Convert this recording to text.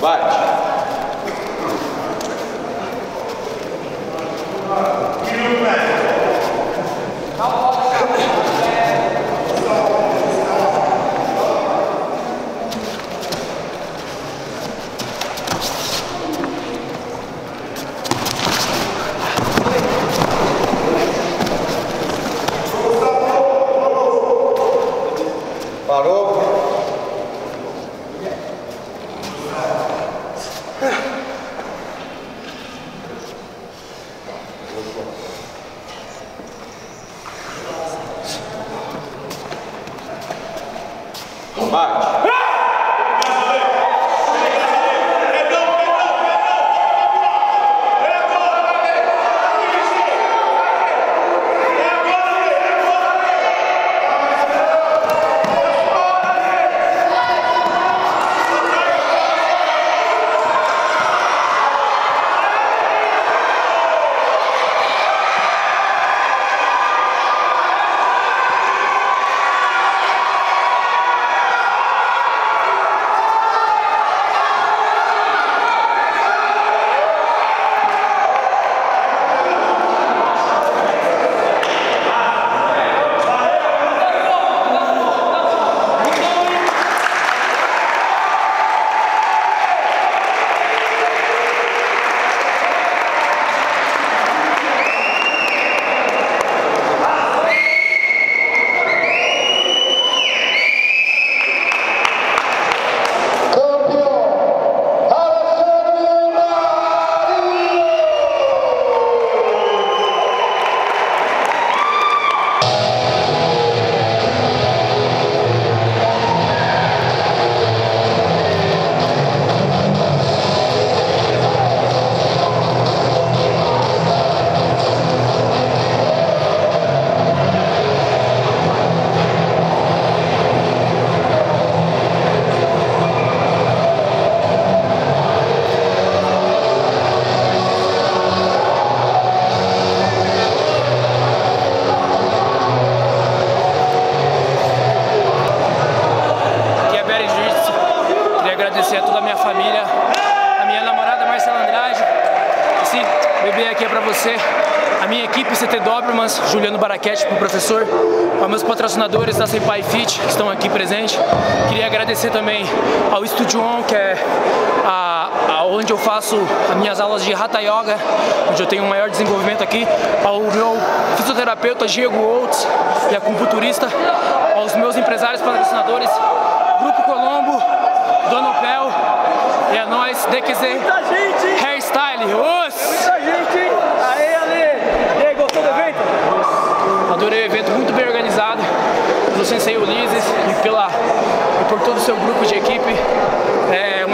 Vai. Parou? Combate. Juliano Baraquete, para o professor, aos meus patrocinadores da Senpai Fit, que estão aqui presentes. Queria agradecer também ao Studio On, que é a, a, onde eu faço as minhas aulas de Hatha Yoga, onde eu tenho um maior desenvolvimento aqui, ao meu fisioterapeuta Diego Oates e acupunturista, aos meus empresários patrocinadores, Grupo Colombo, Dona Pel e a nós, DQZ Hairstyle. Os! Sensei Ulisses e, pela, por todo o seu grupo de equipe. É